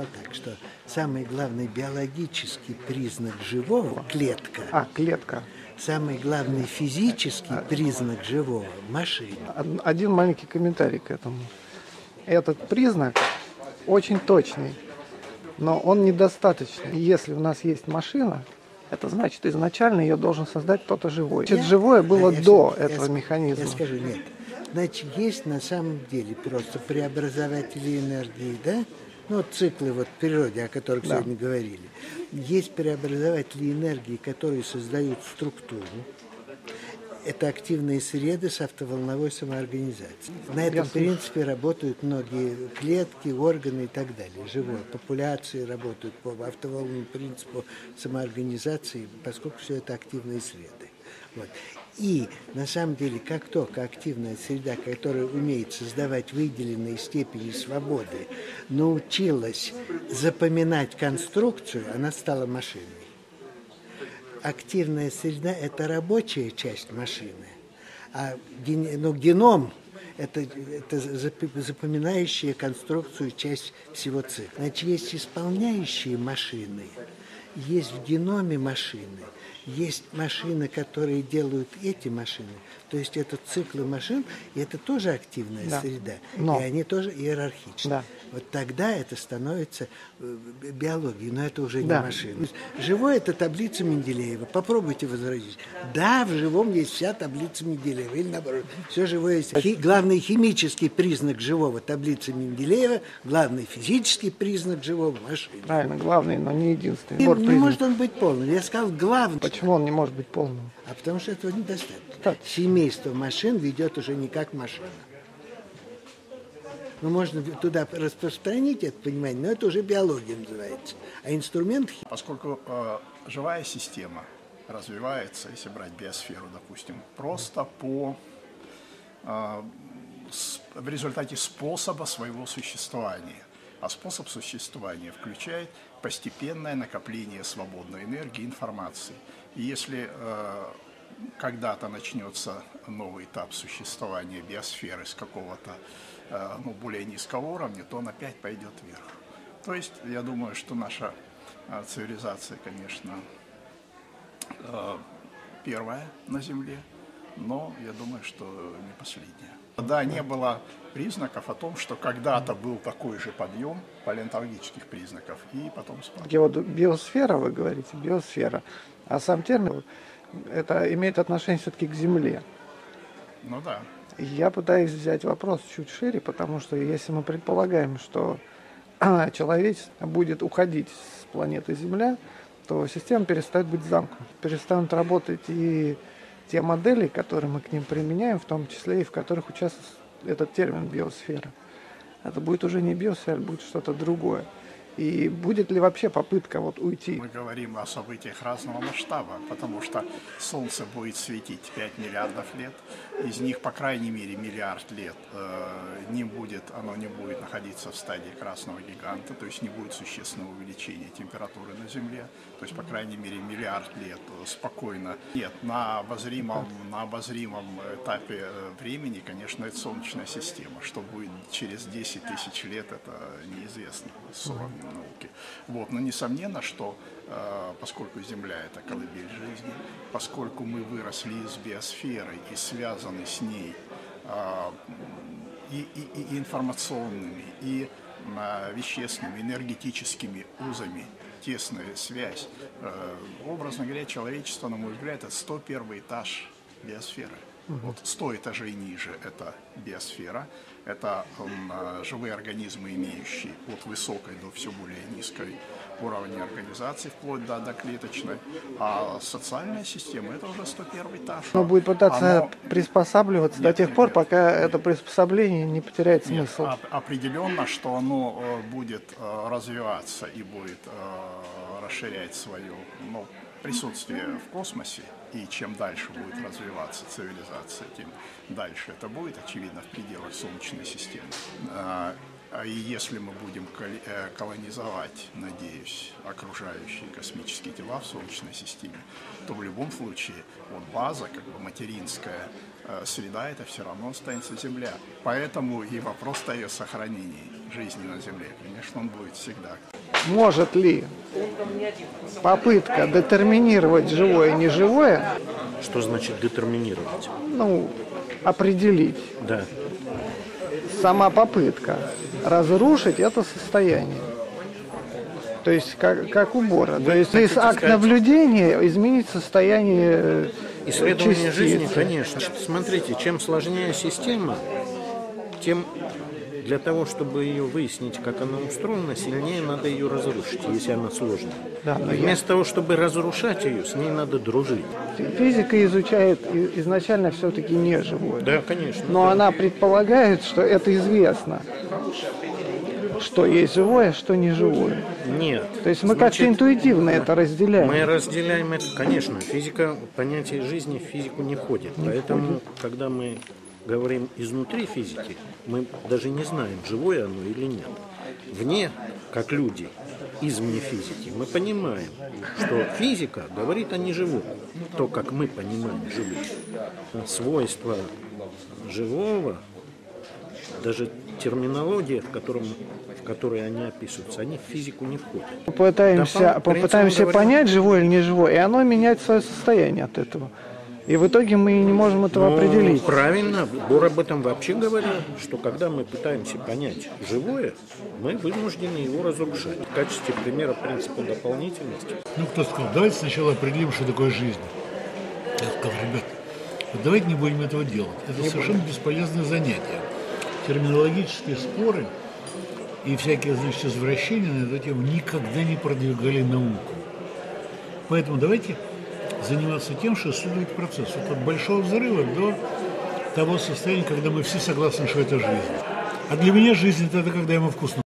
так, что самый главный биологический признак живого – клетка. А, клетка. Самый главный физический признак живого – машина. Один маленький комментарий к этому. Этот признак очень точный, но он недостаточный. Если у нас есть машина, это значит, изначально ее должен создать кто-то живой. Значит, живое было я до я этого я механизма. Я скажу, нет. Значит, есть на самом деле просто преобразователи энергии, да? Ну, циклы вот в природе, о которых Да. сегодня говорили. Есть преобразователи энергии, которые создают структуру. Это активные среды с автоволновой самоорганизацией. На этом принципе работают многие клетки, органы и так далее. Живое. Популяции работают по автоволновому принципу самоорганизации, поскольку все это активные среды. Вот. И на самом деле, как только активная среда, которая умеет создавать выделенные степени свободы, научилась запоминать конструкцию, она стала машиной. Активная среда – это рабочая часть машины, а ну, геном – это, это запоминающая конструкцию часть всего цикла. Значит, есть исполняющие машины, есть в геноме машины, есть машины, которые делают эти машины. То есть это циклы машин, и это тоже активная Да. среда. Но. И они тоже иерархичны. Да. Вот тогда это становится э, биологией, но это уже не Да. машина. Живое – это таблица Менделеева. Попробуйте возразить. Да, в живом есть вся таблица Менделеева. Или наоборот, все живое есть. Хи- главный химический признак живого – таблица Менделеева. Главный физический признак живого – машина. Правильно, главный, но не единственный. Вот не признак. может он быть полным. Я сказал главный. Почему он не может быть полным? А потому что этого недостаточно. Так. Семейство машин ведет уже не как машина. Ну, можно туда распространить это понимание, но это уже биология называется. А инструмент Поскольку э, живая система развивается, если брать биосферу, допустим, просто по э, с- в результате способа своего существования. А способ существования включает постепенное накопление свободной энергии, информации. И если э, когда-то начнется новый этап существования биосферы с какого-то э, ну, более низкого уровня, то он опять пойдет вверх. То есть я думаю, что наша э, цивилизация, конечно, э, первая на Земле, но я думаю, что не последняя. Да, не было признаков о том, что когда-то был такой же подъем палеонтологических признаков, и потом. Где вот биосфера, вы говорите, биосфера. А сам термин, это имеет отношение все-таки к Земле. Ну да. Я пытаюсь взять вопрос чуть шире, потому что если мы предполагаем, что человечество будет уходить с планеты Земля, то система перестает быть замкнутой, перестанут работать и те модели, которые мы к ним применяем, в том числе и в которых участвует этот термин биосфера. Это будет уже не биосфера, будет что-то другое. И будет ли вообще попытка вот уйти? Мы говорим о событиях разного масштаба, потому что Солнце будет светить 5 миллиардов лет. Из них, по крайней мере, миллиард лет э, не будет, оно не будет находиться в стадии красного гиганта, то есть не будет существенного увеличения температуры на Земле. То есть, по крайней мере, миллиард лет э, спокойно. Нет, на обозримом, на обозримом этапе э, времени, конечно, это Солнечная система. Что будет через 10 тысяч лет, это неизвестно. 40 науки. Вот. Но несомненно, что э, поскольку Земля – это колыбель жизни, поскольку мы выросли из биосферы и связаны с ней э, и, и, и информационными, и э, вещественными, энергетическими узами, тесная связь. Образно говоря, человечество, на мой взгляд, это 101 этаж биосферы. Вот 100 этажей ниже – это биосфера, это э, живые организмы, имеющие от высокой до все более низкой уровня организации, вплоть до, до клеточной. А социальная система – это уже 101 этаж. Оно будет пытаться Оно- приспосабливаться до Нет, тех нет, пор, нет. пока это приспособление не потеряет Нет, смысл. оп- определенно, что оно э, будет э, развиваться и будет э, расширять свое ну, присутствие в космосе. И чем дальше будет развиваться цивилизация, тем дальше это будет, очевидно, в пределах Солнечной системы. А, а И если мы будем э, колонизовать, надеюсь, окружающие космические тела в Солнечной системе, то в любом случае вот база, как бы материнская э, среда, это все равно останется Земля. Поэтому и вопрос о ее сохранении жизни на Земле. Конечно, он будет всегда. Может ли попытка детерминировать живое и неживое, Что значит детерминировать? ну, определить, Да. сама попытка разрушить это состояние? То есть как, как убора. То есть хотите акт сказать- наблюдения изменить состояние э, Исследование частицы. жизни, конечно. Смотрите, чем сложнее система, тем для того, чтобы ее выяснить, как она устроена, сильнее надо ее разрушить, если она сложная. Да, но я- Вместо того, чтобы разрушать ее, с ней надо дружить. Физика изучает изначально все-таки не живое. Да, конечно. Но она предполагает, что это известно. Что есть живое, что не живое. Нет. То есть мы как-то интуитивно это разделяем. Мы разделяем это, конечно. Физика, понятие жизни в физику не входит. Поэтому, когда мы говорим изнутри физики, мы даже не знаем, живое оно или нет. Вне, как люди, извне физики, мы понимаем, что физика говорит о неживом. То, как мы понимаем живое. Свойства живого, даже терминология, в, котором, в которой они описываются, они в физику не входят. Попытаемся, Да, попытаемся говоря- понять, живое или не живое, и оно меняет свое состояние от этого. И в итоге мы не можем этого Ну, определить. Правильно, Бор об этом вообще говорил, что когда мы пытаемся понять живое, мы вынуждены его разрушать. В качестве примера принципа дополнительности. Ну, кто сказал, давайте сначала определим, что такое жизнь. Я сказал, ребят, вот давайте не будем этого делать. Это совершенно бесполезное занятие. Терминологические споры и всякие, значит, извращения на эту тему никогда не продвигали науку. Поэтому давайте заниматься тем, что исследовать процесс. Вот от большого взрыва до того состояния, когда мы все согласны, что это жизнь. А для меня жизнь – это когда ему вкусно